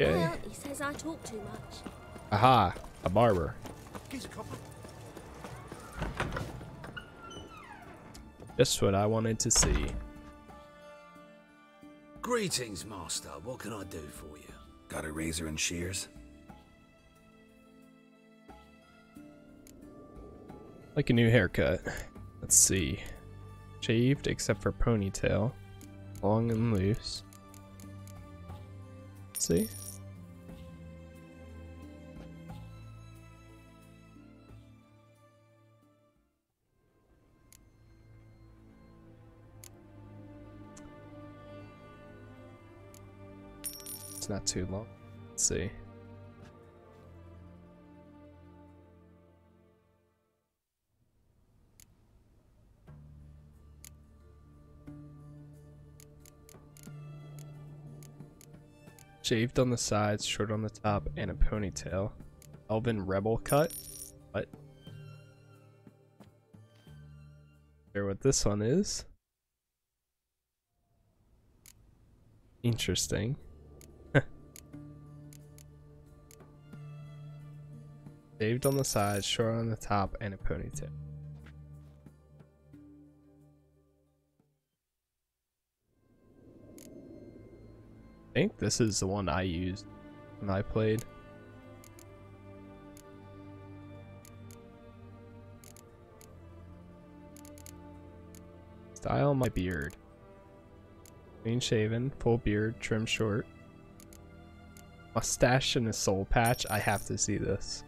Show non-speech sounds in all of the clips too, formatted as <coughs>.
Okay. Well, he says I talk too much. Aha, a barber. Just what I wanted to see. Greetings, Master. What can I do for you? Got a razor and shears? Like a new haircut. Let's see. Shaved except for ponytail. Long and loose. Let's see. It's not too long. Let's see. Shaved on the sides, short on the top, and a ponytail. Elven Rebel cut? What? Sure what this one is. Interesting. <laughs> Shaved on the sides, short on the top, and a ponytail. Think this is the one I used when I played. Style my beard. Clean shaven, full beard, trim short. Mustache and a soul patch. I have to see this.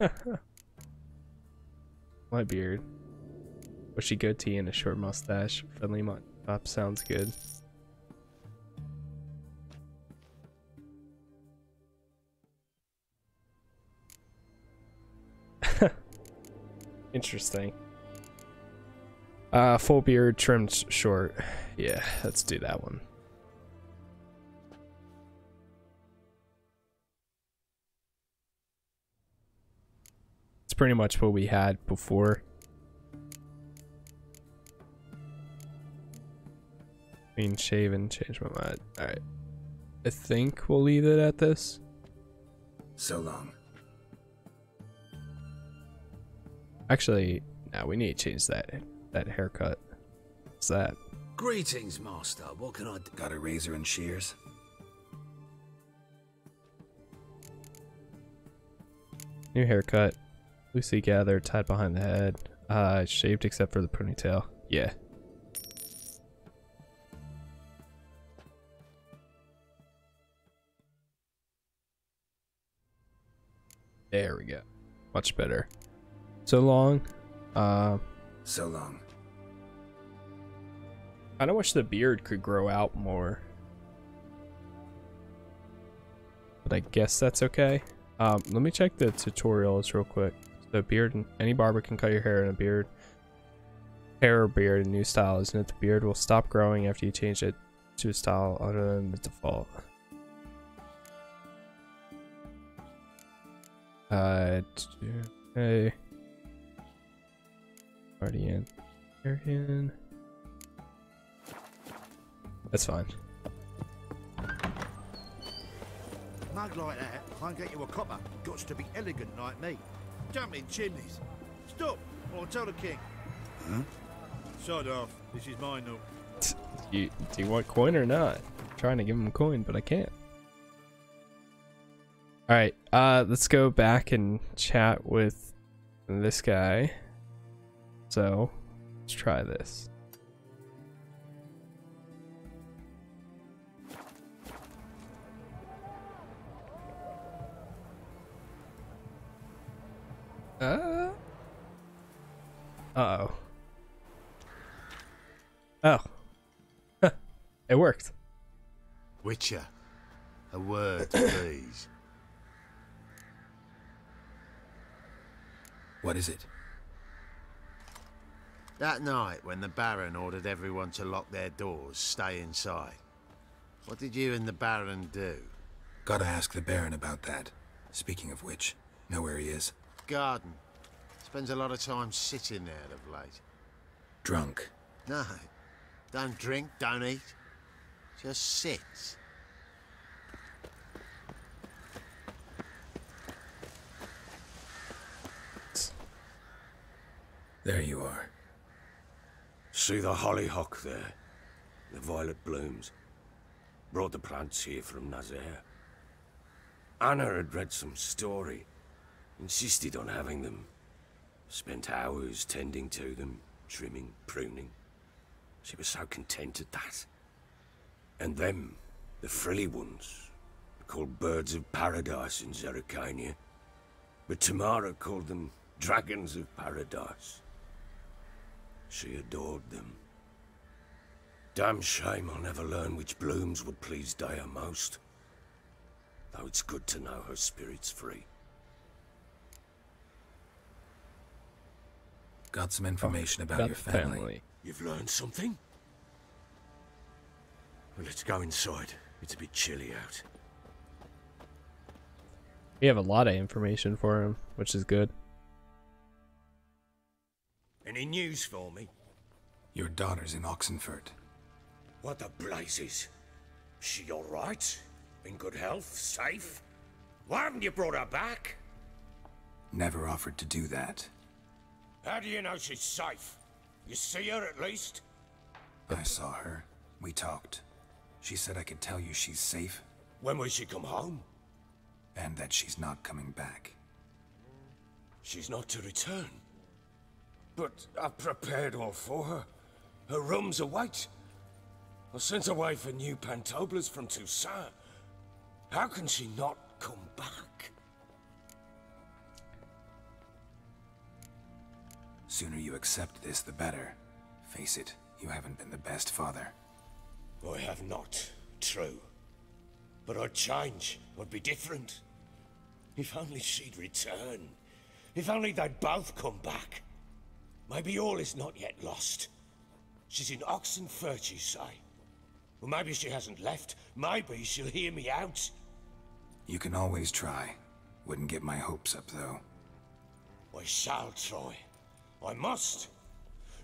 <laughs> my beard. Bushy goatee and a short mustache. Friendly mop sounds good. <laughs> Interesting. Uh, full beard, trimmed short. Yeah, let's do that one. It's pretty much what we had before. Clean shaven, change my mind. Alright. I think we'll leave it at this. So long. Actually, no, we need to change that that haircut. What's that? Greetings, Master. What can I do? Got a razor and shears? New haircut. Loosely gathered, tied behind the head. Uh, shaved except for the ponytail. Yeah. Go. Much better. So long. Uh, So long. I of wish the beard could grow out more. But I guess that's okay. Um, let me check the tutorials real quick. The beard, any barber can cut your hair in a beard. Hair or beard, a new style, isn't it? The beard will stop growing after you change it to a style other than the default. Uh, hey. Already in. Hair in. That's fine. Mug like that can't get you a copper. Got to be elegant like me. Jump in chimneys. Stop, or I'll tell the king. Huh? Sod off. This is mine now. <laughs> You, do you want coin or not? I'm trying to give him coin, but I can't. Alright, uh, let's go back and chat with this guy. So, let's try this. Uh. Uh oh. Oh. <laughs> It worked. Witcher, a word, <laughs> please. What is it? That night when the Baron ordered everyone to lock their doors, stay inside. What did you and the Baron do? Gotta ask the Baron about that. Speaking of which, know where he is? Garden. Spends a lot of time sitting there of late. Drunk. No, don't drink, don't eat. Just sits. There you are. See the hollyhock there? The violet blooms. Brought the plants here from Nazair. Anna had read some story. Insisted on having them. Spent hours tending to them, trimming, pruning. She was so content at that. And them, the frilly ones, called birds of paradise in Zerrikania. But Tamara called them dragons of paradise. She adored them. Damn shame I'll never learn which blooms would please Dea most. Though it's good to know her spirit's free. Got some information oh, about, About your family. family. You've learned something? Well, let's go inside. It's a bit chilly out. We have a lot of information for him, which is good. Any news for me? Your daughter's in Oxenfurt. What the blazes? She all right? In good health? Safe? Why haven't you brought her back? Never offered to do that. How do you know she's safe? You see her at least? I saw her. We talked. She said I could tell you she's safe When will she come home? and that she's not coming back. She's not to return. But I've prepared all for her. Her rooms await. I sent away for new pantoblas from Toussaint. How can she not come back? Sooner you accept this, the better. Face it, you haven't been the best father. I have not, true. But I'd change, I'd be different. If only she'd return. If only they'd both come back. Maybe all is not yet lost. She's in Oxenfurt, you say? Well, maybe she hasn't left. Maybe she'll hear me out. You can always try. Wouldn't get my hopes up, though. I shall try. I must.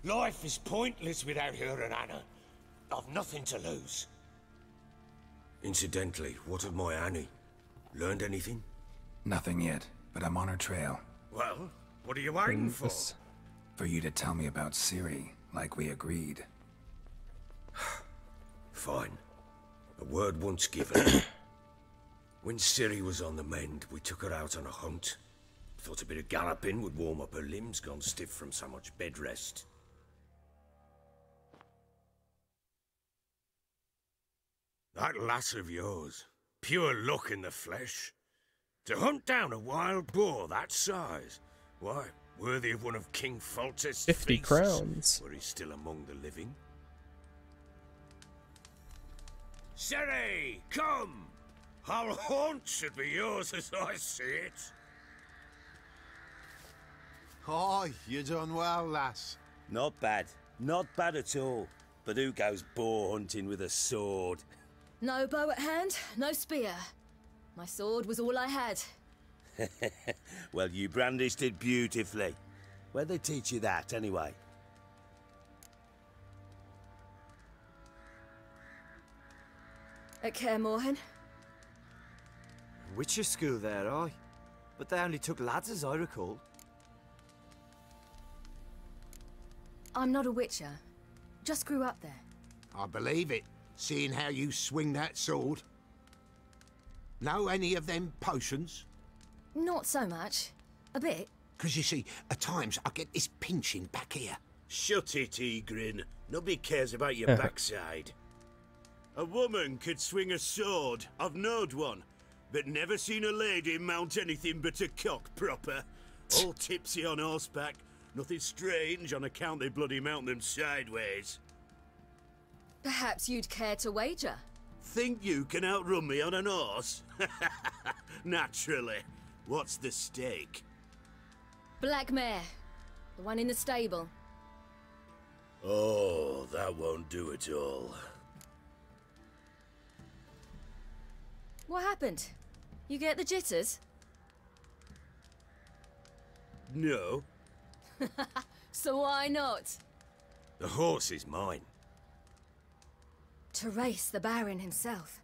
Life is pointless without her and Anna. I've nothing to lose. Incidentally, what of my Annie? Learned anything? Nothing yet, but I'm on her trail. Well, what are you waiting for? For you to tell me about Ciri, like we agreed. <sighs> Fine. A word once given. <coughs> when Ciri was on the mend, we took her out on a hunt. Thought a bit of galloping would warm up her limbs gone stiff from so much bed rest. That lass of yours, pure luck in the flesh. To hunt down a wild boar that size, why, worthy of one of King Foltest's 50 feasts, crowns. Were he still among the living? Ciri, come! Our haunt should be yours as I see it. Aye, you done well, lass. Not bad. Not bad at all. But who goes boar hunting with a sword? No bow at hand, no spear. My sword was all I had. <laughs> Well, you brandished it beautifully. Where'd they teach you that, anyway? At Kaer Morhen, Witcher school there, aye. But they only took lads as I recall. I'm not a witcher. Just grew up there. I believe it, seeing how you swing that sword. Know any of them potions? Not so much. A bit. Because you see, at times I get this pinching back here. Shut it, Egrin. Nobody cares about your <laughs> backside. A woman could swing a sword. I've knowed one. But never seen a lady mount anything but a cock proper. <laughs> All tipsy on horseback. Nothing strange on account they bloody mount them sideways. Perhaps you'd care to wager. Think you can outrun me on an horse? <laughs> Naturally. What's the stake? Black mare. The one in the stable. Oh, that won't do at all. What happened? You get the jitters? No. <laughs> so why not? The horse is mine. To race the Baron himself.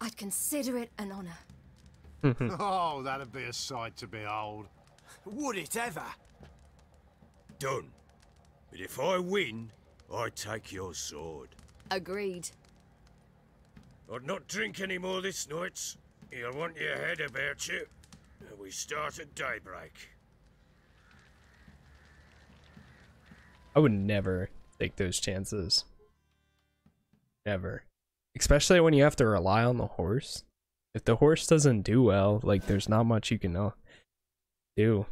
I'd consider it an honor. <laughs> <laughs> oh, that'd be a sight to behold. Would it ever? Done. But if I win, I take your sword. Agreed. I'd not drink any more this night. You'll want your head about you. And we start at daybreak. I would never take those chances. Never. Especially when you have to rely on the horse. If the horse doesn't do well, like there's not much you can uh, do.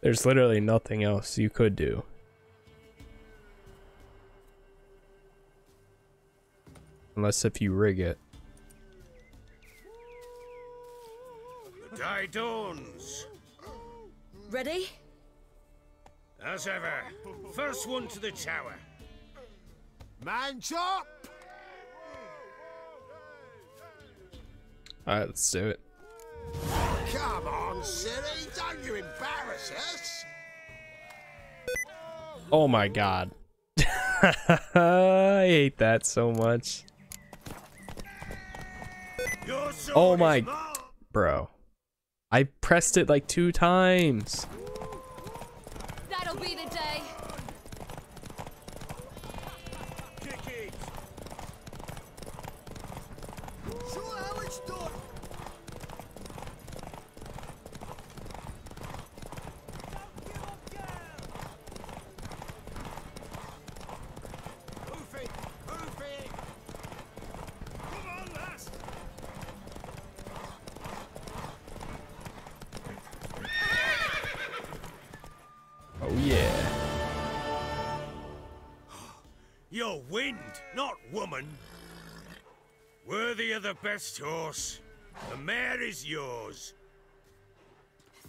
There's literally nothing else you could do. Unless if you rig it. The day dawns. Ready? As ever, first one to the tower. Man chop! Alright, let's do it. Come on, silly, don't you embarrass us. Oh my god. <laughs> I hate that so much. Oh my mine. bro. I pressed it like two times. That'll be the You're wind, not woman. Worthy of the best horse. The mare is yours.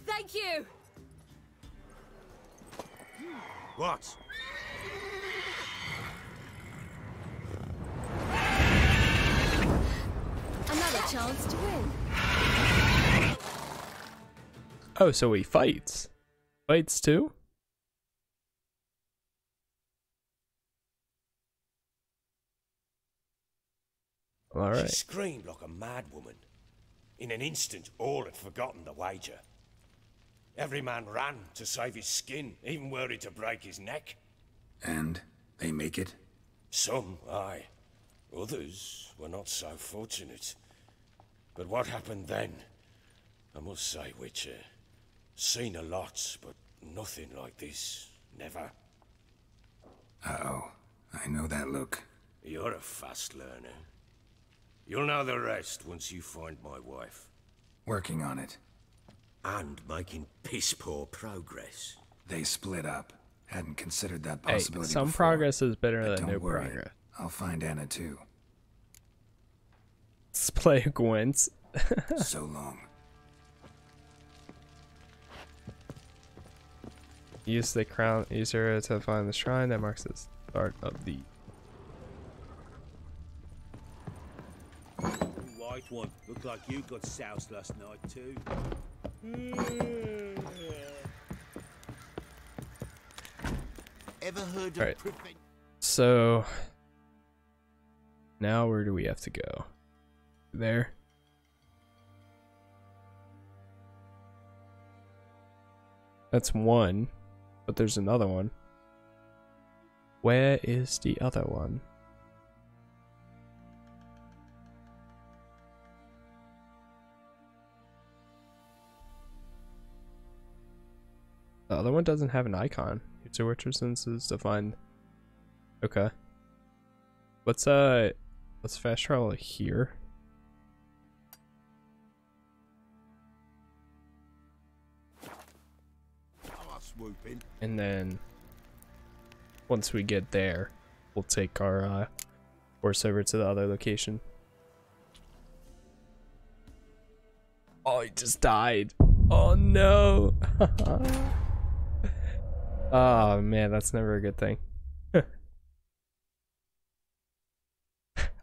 Thank you. What? Another chance to win. Oh, so he fights. Fights too? She Alright. screamed like a mad woman. In an instant, all had forgotten the wager. Every man ran to save his skin, even were he to break his neck. And they make it? Some, aye. Others were not so fortunate. But what happened then? I must say, Witcher, seen a lot, but nothing like this. Never. Uh-oh. I know that look. You're a fast learner. You'll know the rest once you find my wife. Working on it. And making piss poor progress. They split up. Hadn't considered that possibility Hey, possibility some before. progress is better But than don't no worry. progress. I'll find Anna too. Let's play Gwent. <laughs> so long. Use the crown user to find the shrine that marks the start of the White one. Looked like you got soused last night, too. Ever heard Alright. prevent? So now where do we have to go? There. That's one, but there's another one. Where is the other one? The other one doesn't have an icon. It's a Richardson's is defined. Okay. Let's uh let's fast travel here. And then once we get there, we'll take our uh horse over to the other location. Oh, he just died. Oh no. <laughs> oh man, that's never a good thing. <laughs>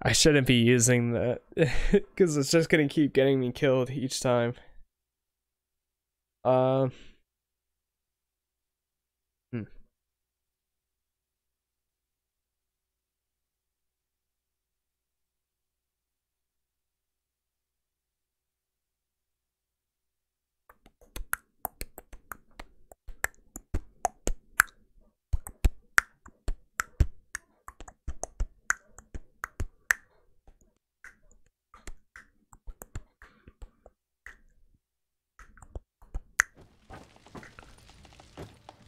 I shouldn't be using that <laughs> because it's just gonna keep getting me killed each time. Uh.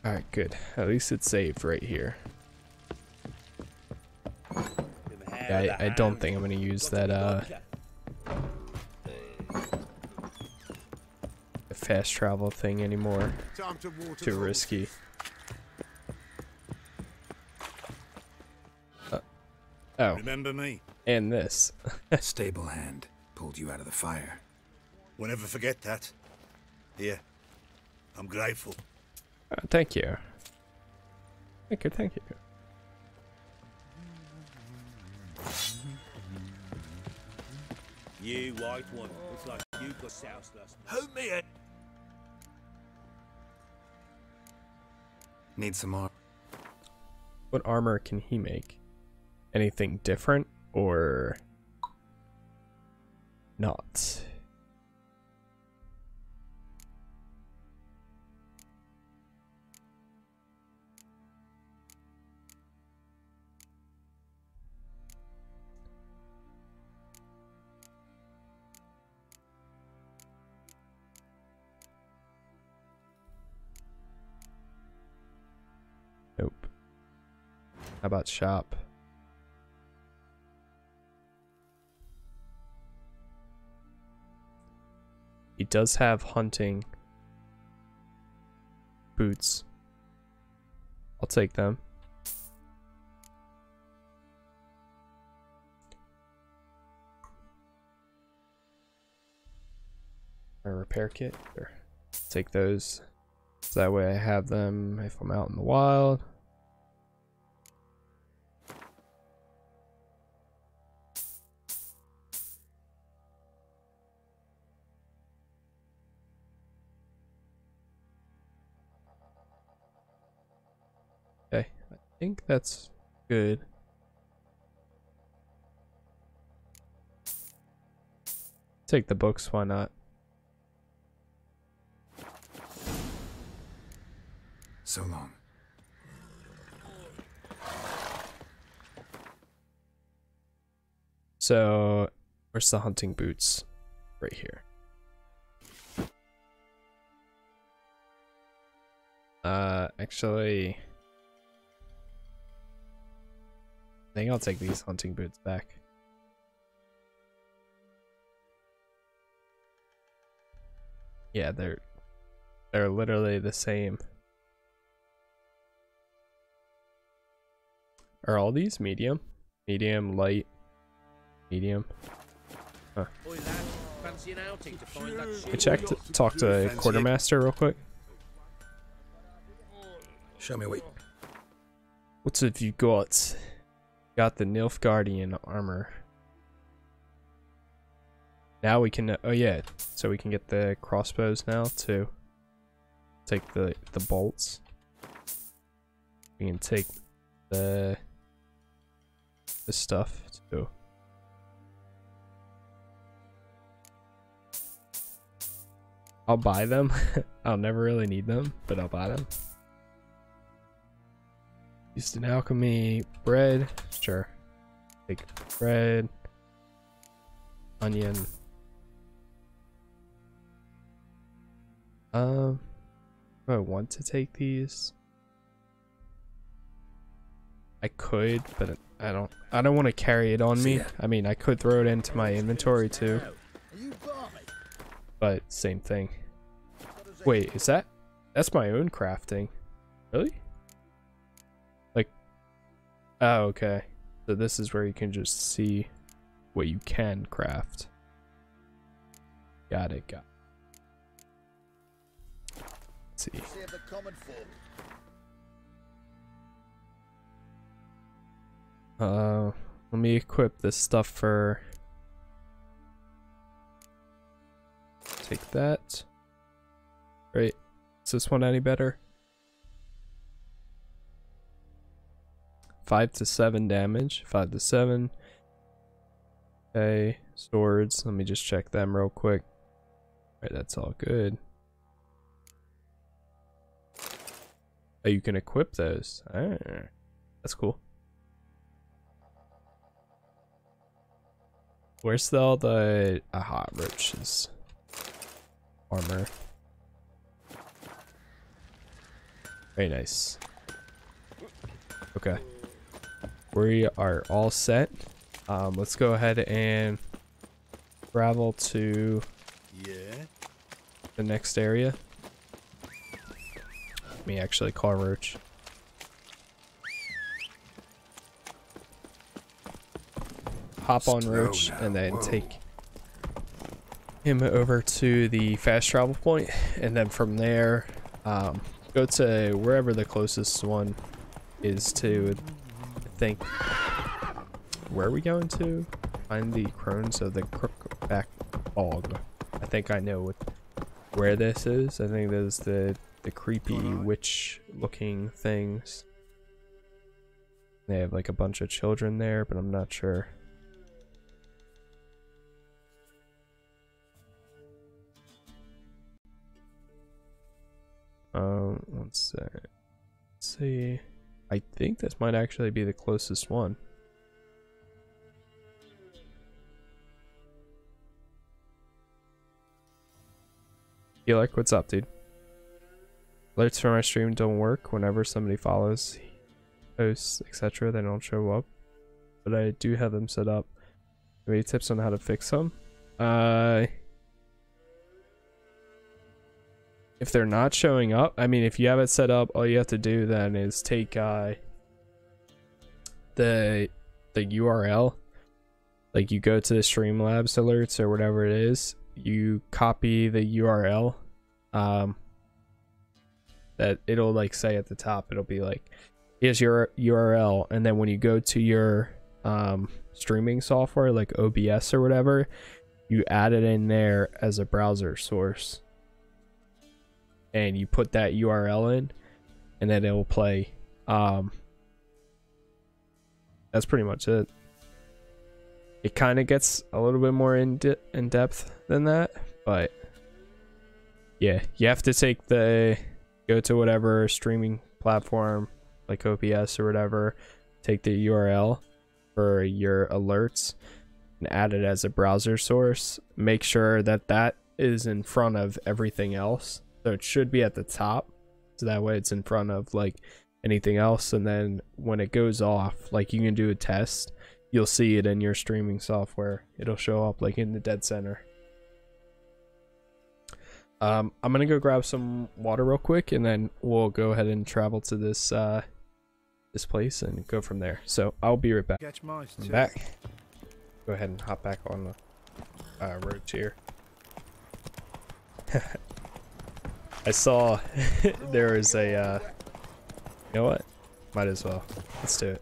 Alright, good. At least it's saved right here. Yeah, I, I don't think I'm gonna use that, uh... the fast travel thing anymore. Time to water Too risky. Uh, oh, Remember me? and this. <laughs> Stable hand pulled you out of the fire. We'll never forget that. Here. I'm grateful. Thank you. Thank you, thank you. You white one. Looks like you got soused last Who me? eh? Need some more. What armor can he make? Anything different or not? How about shop? He does have hunting boots. I'll take them. A repair kit. Sure. Take those. So that way I have them if I'm out in the wild. Think that's good. Take the books, why not? So long. So, where's the hunting boots? Right here. Uh, actually, I think I'll take these hunting boots back. Yeah, they're they're literally the same. Are all these medium? Medium, light, medium. Oi, lad. Fancy an outing to find that I checked, talk to quartermaster real quick. Show me what. What have you got? Got the Nilfgaardian armor. Now we can. Oh yeah, so we can get the crossbows now too. Take the the bolts. We can take the the stuff too. I'll buy them. <laughs> I'll never really need them, but I'll buy them. An alchemy bread. Sure. Take bread. Onion. Um, do I want to take these? I could, but I don't. I don't want to carry it on me. I mean, I could throw it into my inventory too, but same thing. Wait, is that? That's my own crafting. Really? Oh, okay. So this is where you can just see what you can craft. Got it. Got. Let's see. Uh, let me equip this stuff for. Take that. right? Is this one any better? Five to seven damage. Five to seven. Okay, swords. Let me just check them real quick. Alright, that's all good. Oh, you can equip those. Ah, that's cool. Where's the, all the aha roaches? Armor. Very nice. Okay. We are all set. Um, let's go ahead and travel to Yeah? the next area. Let me actually call Roach. Hop on Roach and then whoa. take him over to the fast travel point, and then from there, um, go to wherever the closest one is to. I think. Where are we going to? Find the crones of the Crookback Bog. I think I know what where this is. I think there's the the creepy witch looking things. They have like a bunch of children there, but I'm not sure. Um, let's see. Let's see. I think this might actually be the closest one. Like what's up, dude? Alerts for my stream don't work whenever somebody follows posts, etc. They don't show up. But I do have them set up. Any tips on how to fix them? Uh if they're not showing up, I mean if you have it set up, all you have to do then is take uh the the URL. Like you go to the Streamlabs alerts or whatever it is, you copy the URL. Um that it'll like say at the top, it'll be like here's your URL and then when you go to your um streaming software like OBS or whatever, you add it in there as a browser source. And you put that URL in and then it will play um that's pretty much it. It kind of gets a little bit more in de- in depth than that, but yeah, you have to take the go to whatever streaming platform like OBS or whatever, take the URL for your alerts and add it as a browser source. Make sure that that is in front of everything else. So it should be at the top. So that way it's in front of like anything else and then when it goes off, like you can do a test, you'll see it in your streaming software. It'll show up like in the dead center. Um, I'm gonna go grab some water real quick, and then we'll go ahead and travel to this uh, this place and go from there. So I'll be right back. Catch mice I'm back. Go ahead and hop back on the uh, road here. <laughs> I saw <laughs> there was a. Uh, you know what? Might as well. Let's do it.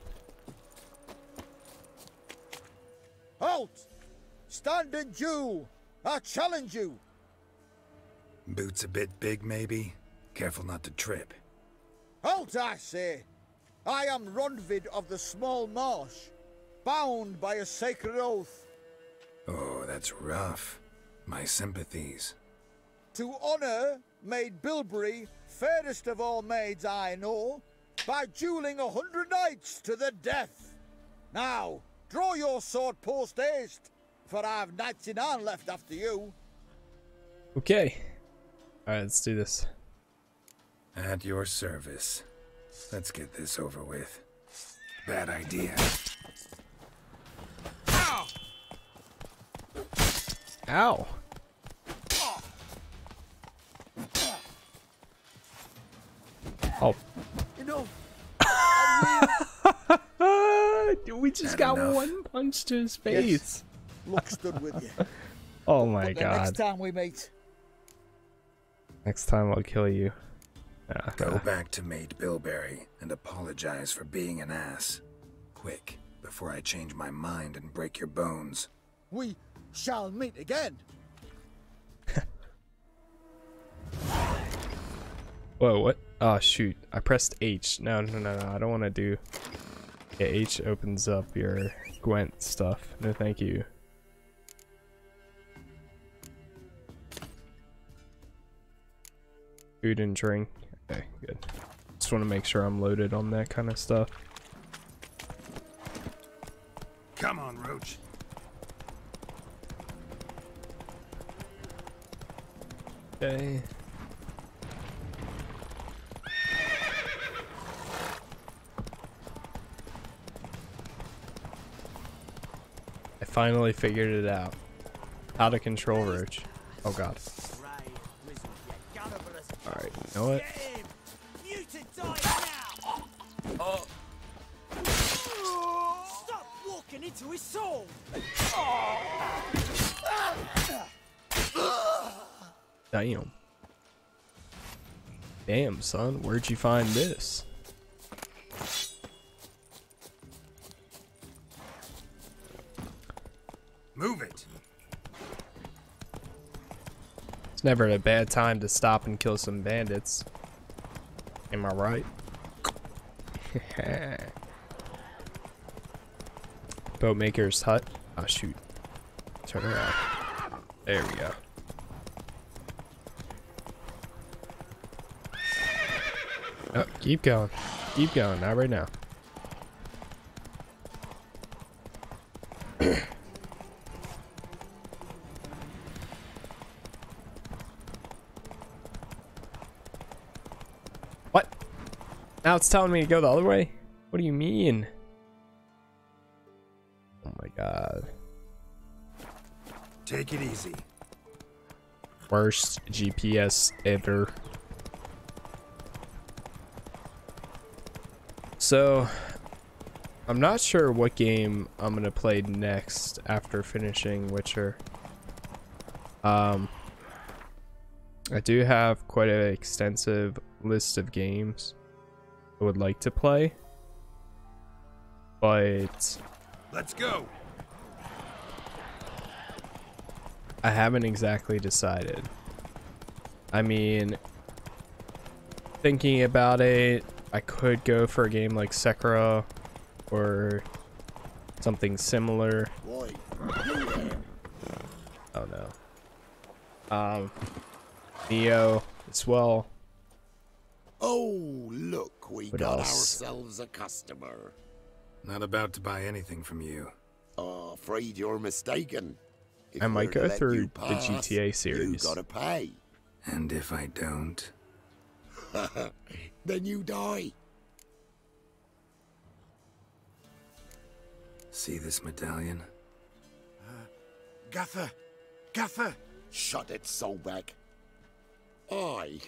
Halt! Standing Jew! I challenge you! Boots a bit big, maybe? Careful not to trip. Halt, I say! I am Ronvid of the Small Marsh, bound by a sacred oath Oh, that's rough. My sympathies. to honor Maid Bilberry, fairest of all maids I know, by dueling a hundred knights to the death. Now, draw your sword post haste, for I've ninety-nine left after you. Okay. All right, let's do this. At your service. Let's get this over with. Bad idea. Ow! Ow. Oh. Enough. <laughs> we just got enough. one punch to his face. Luck stood with you. <laughs> Oh my But god. next time we meet, Next time I'll kill you. Yeah. Go back to Maid Bilberry and apologize for being an ass. Quick, before I change my mind and break your bones. we shall meet again. <laughs> Whoa, what? Oh, shoot. I pressed H. No, no, no, no. I don't want to do... Yeah, H opens up your Gwent stuff. No, thank you. Food and drink. Okay, good. Just want to make sure I'm loaded on that kind of stuff. Come on, Roach. Okay. Finally figured it out. How to control Roach. Oh god. Alright, you know what? Stop walking into his soul! Damn. Damn, son. Where'd you find this? It's never a bad time to stop and kill some bandits. Am I right? <laughs> Boatmaker's hut. Oh shoot. Turn around. There we go. Oh, keep going. Keep going. Not right now. It's telling me to go the other way? What do you mean? Oh my god. Take it easy. Worst GPS ever. So, I'm not sure what game I'm gonna play next after finishing Witcher. Um, I do have quite an extensive list of games I would like to play, but Let's go. I haven't exactly decided. I mean, thinking about it, I could go for a game like Sekiro or something similar. Oh no. Um, Nioh as well. Oh, look, we What got else? ourselves a customer. Not about to buy anything from you. Oh, afraid you're mistaken. If I might go through you the pass, GTA You series. gotta pay. And if I don't, <laughs> then you die. see this medallion? Gaffer! Gaffer! Shut it, Solbeck. Aye.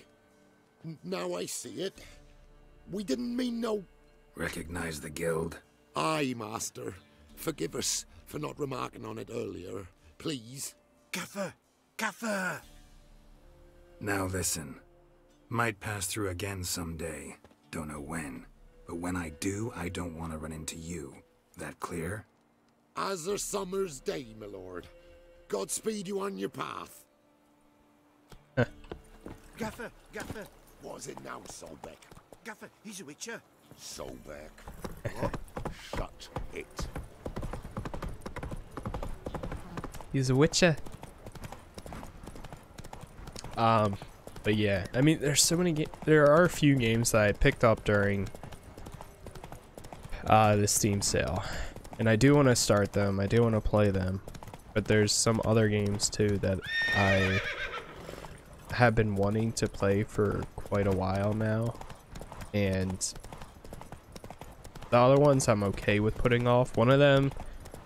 N- Now I see it. We didn't mean no. Recognize the guild? Aye, Master. Forgive us for not remarking on it earlier. Please. Gaffer! Gaffer! Now listen. Might pass through again someday. Don't know when. But when I do, I don't want to run into you. That clear? As a summer's day, my lord. Godspeed you on your path. Gaffer, Gaffer, Was it now, Solbeck? Gaffer, he's a witcher. Solbeck. <laughs> Shut it. He's a witcher. Um, but yeah, I mean, there's so many. There are a few games that I picked up during uh, the Steam sale, and I do want to start them. I do want to play them, but there's some other games too that I have been wanting to play for quite a while now, and the other ones I'm okay with putting off. One of them,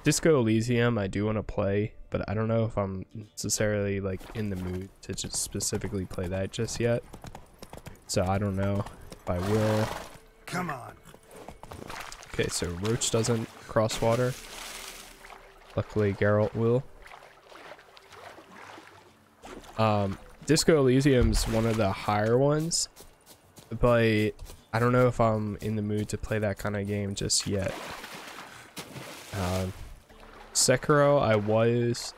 Disco Elysium, I do want to play, but I don't know if I'm necessarily like in the mood to just specifically play that just yet. So I don't know if I will. Come on. Okay, so Roach doesn't cross water. Luckily, Geralt will. Um, Disco Elysium's one of the higher ones, but I don't know if I'm in the mood to play that kind of game just yet. Um, Sekiro, I was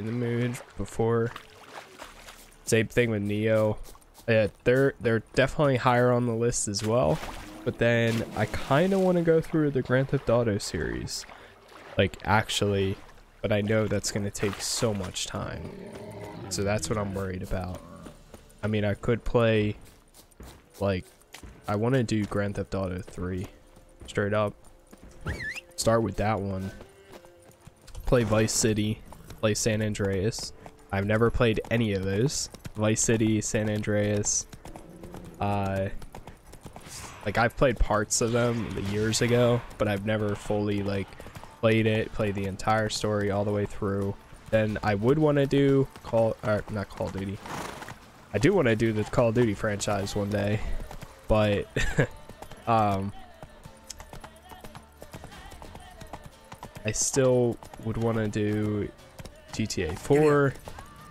in the mood before. Same thing with Nioh. Yeah, they're they're definitely higher on the list as well. But then I kind of want to go through the Grand Theft Auto series, like actually, but I know that's gonna take so much time. So that's what I'm worried about. I mean, I could play, like, I want to do Grand Theft Auto 3, straight up. Start with that one. Play Vice City, play San Andreas. I've never played any of those. Vice City, San Andreas. Uh, like I've played parts of them years ago, but I've never fully like played it, played the entire story all the way through. Then I would want to do Call, or not Call of Duty. I do want to do the Call of Duty franchise one day, but <laughs> um, I still would want to do GTA 4,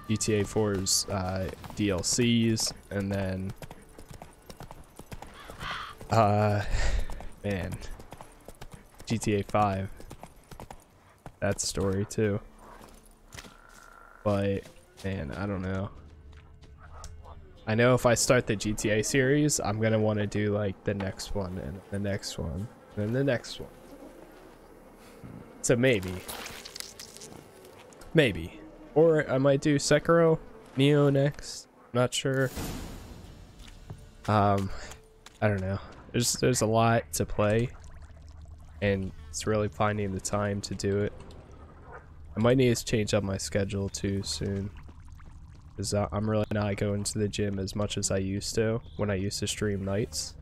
GTA 4's uh, DLCs, and then uh, man, GTA 5. That story too. But man, I don't know. I know if I start the GTA series, I'm gonna want to do like the next one and the next one and the next one. So maybe. Maybe. Or I might do Sekiro, Nioh next. Not sure. Um, I don't know. There's there's a lot to play, and it's really finding the time to do it. I might need to change up my schedule too soon, because I'm really not going to the gym as much as I used to when I used to stream nights,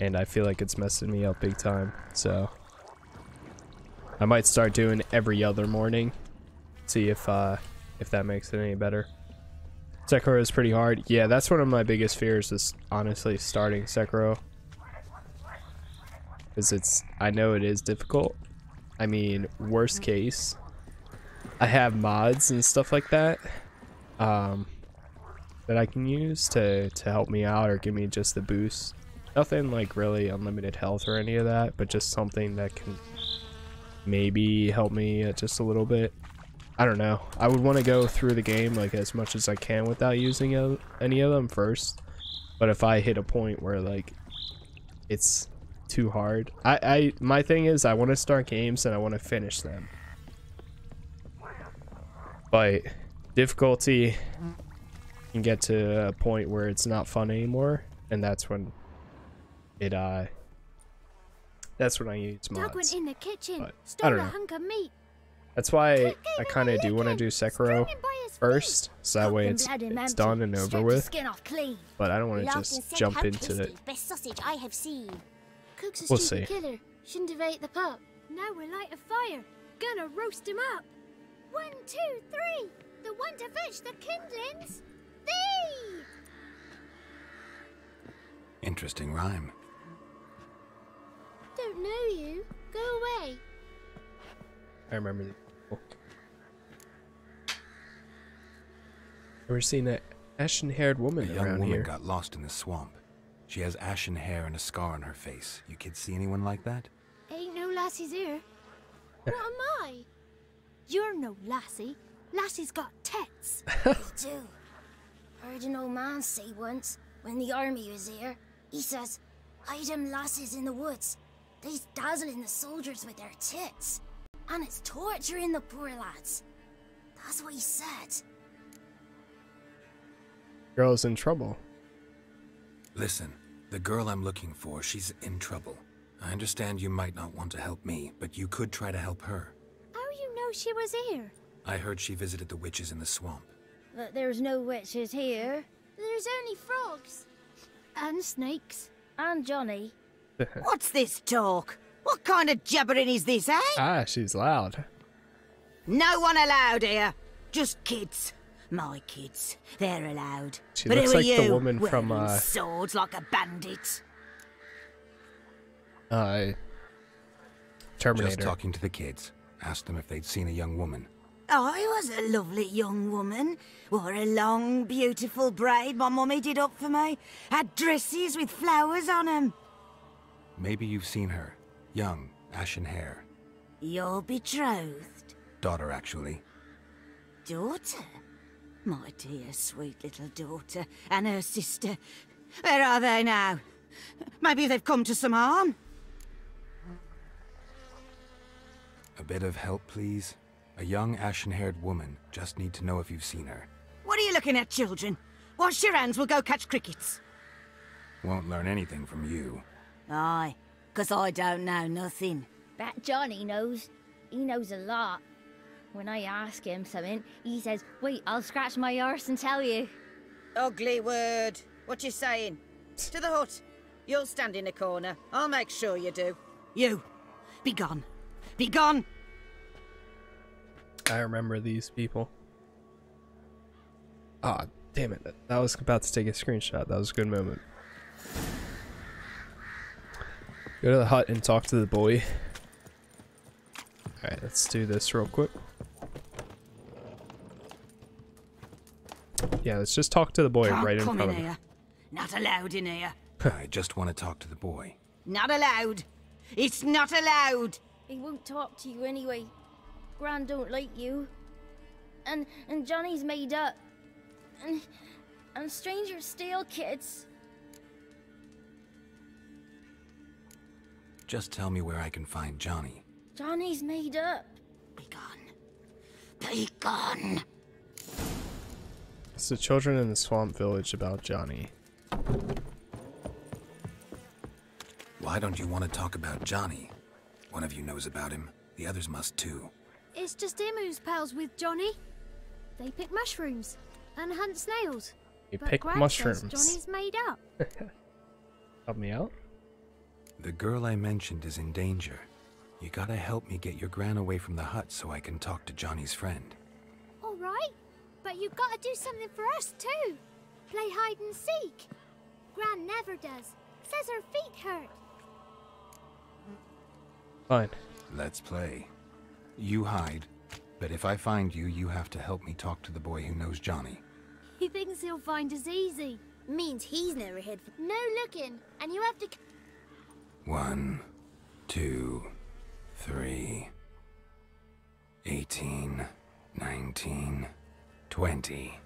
and I feel like it's messing me up big time. So I might start doing every other morning, see if uh if that makes it any better. Sekiro is pretty hard. Yeah, that's one of my biggest fears is honestly starting Sekiro because it's I know it is difficult. I mean, worst case, I have mods and stuff like that um, that I can use to to help me out or give me just the boost. Nothing like really unlimited health or any of that, but just something that can maybe help me just a little bit. I don't know. I would want to go through the game like as much as I can without using any of them first. But if I hit a point where like it's too hard. I, I my thing is I want to start games and I want to finish them. But difficulty can get to a point where it's not fun anymore, and that's when it uh that's when I use mods. Doug went in the kitchen, But, I don't a know. hunk of meat. That's why I kind of do want to do Sekiro first, so that way it's it's done and over with. skin off clean. But I don't want to just jump into it. Best sausage I have seen. Cook's We'll see. killer. Shouldn't have ate the pup. Now we're light a fire. Gonna roast him up. One, two, three. The one to fetch the kindlings. Thee! Interesting rhyme. Don't know you. Go away. I remember. The... Oh. Ever seen that ashen-haired woman A young around woman here? got lost in the swamp. She has ashen hair and a scar on her face. You kids see anyone like that? Ain't no lassies here. <laughs> what am I? You're no lassie. Lassie's got tits. <laughs> Me too. Heard an old man say once, when the army was here, he says, hide them lasses in the woods. They's dazzling the soldiers with their tits. And it's torturing the poor lads. That's what he said. Girl's in trouble. Listen, the girl I'm looking for, she's in trouble. I understand you might not want to help me, but you could try to help her. How you know she was here? I heard she visited the witches in the swamp. But there's no witches here. There's only frogs. And snakes. And Johnny. <laughs> What's this talk? What kind of jabbering is this, eh? ah, she's loud. No one allowed here. Just kids. My kids. They're allowed. She but looks who are like the you, woman from, uh, swords like a bandit. Uh, Terminator. Just talking to the kids. Asked them if they'd seen a young woman. I was a lovely young woman. Wore a long, beautiful braid my mummy did up for me. Had dresses with flowers on on 'em. Maybe you've seen her. Young, ashen hair. You're betrothed. Daughter, actually. Daughter? My dear, sweet little daughter and her sister. Where are they now? Maybe they've come to some harm. A bit of help, please? A young ashen-haired woman. Just need to know if you've seen her. What are you looking at, children? Wash your hands, we'll go catch crickets. Won't learn anything from you. Aye, 'cause I don't know nothing. That Johnny knows. He knows a lot. When I ask him something, he says, Wait, I'll scratch my arse and tell you. Ugly word. What you saying? To the hut. You'll stand in a corner. I'll make sure you do. You, be gone. Be gone! I remember these people. Ah, damn it. That was about to take a screenshot. That was a good moment. Go to the hut and talk to the boy. Alright, let's do this real quick. Yeah, let's just talk to the boy Can't right in front in of him. here. Not allowed in here. <laughs> I just want to talk to the boy. Not allowed. It's not allowed. He won't talk to you anyway. Gran don't like you. And and Johnny's made up. And and strangers steal kids. Just tell me where I can find Johnny. Johnny's made up. Be gone. Be gone. It's the children in the swamp village about Johnny. Why don't you want to talk about Johnny? One of you knows about him. The others must too. It's just him who's pals with Johnny. They pick mushrooms and hunt snails. You but pick Grant mushrooms. Says Johnny's made up. <laughs> Help me out? The girl I mentioned is in danger. You gotta help me get your gran away from the hut so I can talk to Johnny's friend. All right, but you've got to do something for us too. Play hide and seek. Gran never does. Says her feet hurt. Fine. Let's play. You hide, but if I find you, you have to help me talk to the boy who knows Johnny. He thinks he'll find us easy. Means he's never hid from No looking, and you have to. c- One, two, three, eighteen, nineteen, twenty.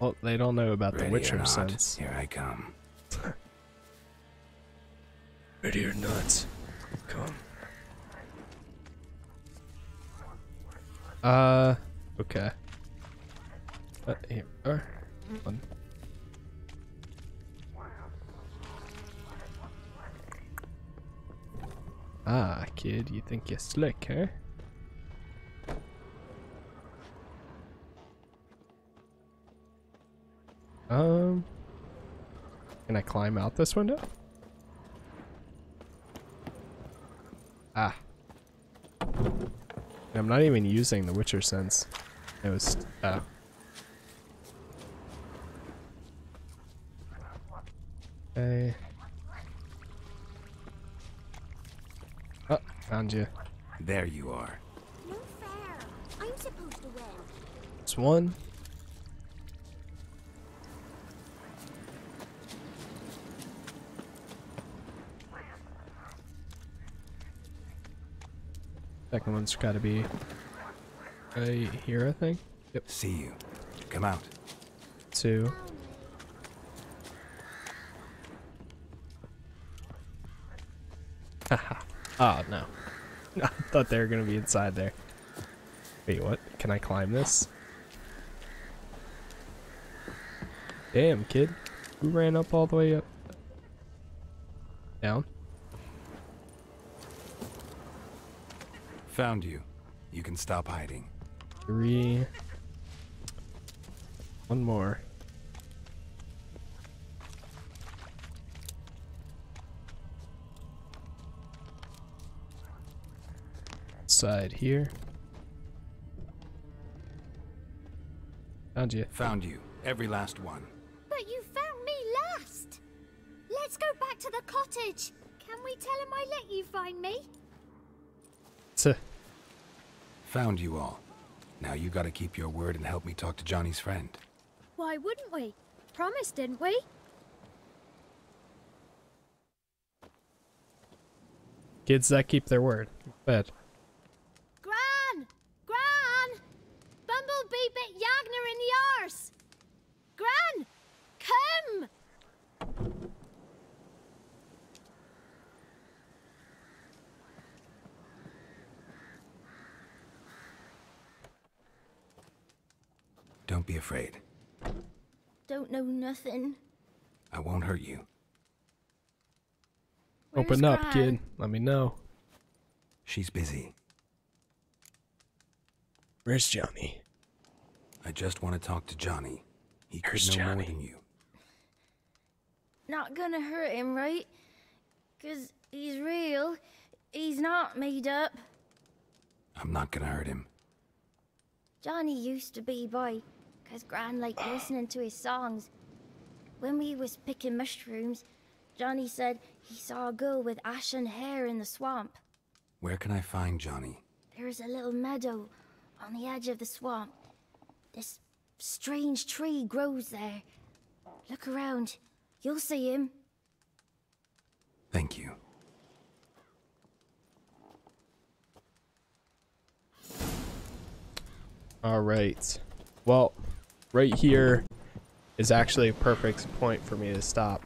Well, they don't know about the Ready or Witcher not, sense. Here I come. <laughs> Ready or not, come. Uh, okay. Uh, here. One. Ah, kid, you think you're slick, huh? Um, can I climb out this window? Ah. I'm not even using the Witcher sense. It was, oh. Okay. Oh, found you. There you are. No fair. I'm supposed to win. It's one. Second one's gotta be right here, I think. Yep. See you. Come out. Two. Haha. oh no. <laughs> I thought they were gonna be inside there. Wait, what? Can I climb this? Damn, kid. Who ran up all the way up? Down? Found you. You can stop hiding. Three. One more. Side here. Found you. Found you. Every last one. Found you all. Now you gotta keep your word and help me talk to Johnny's friend. Why wouldn't we? Promised, didn't we? Kids that keep their word. Bet. Gran! Gran! Bumblebee bit Yagner in the Don't be afraid. Don't know nothing. I won't hurt you. Where's Open up, Gran? kid. Let me know. She's busy. Where's Johnny? I just want to talk to Johnny. He could Where's know more Johnny? than you. Not gonna hurt him, right? Cause he's real. He's not made up. I'm not gonna hurt him. Johnny used to be boy, cause Gran liked listening to his songs. When we was picking mushrooms, Johnny said he saw a girl with ashen hair in the swamp. Where can I find Johnny? There's a little meadow on the edge of the swamp. This strange tree grows there. Look around. You'll see him. Thank you. All right. Well, right here is actually a perfect point for me to stop.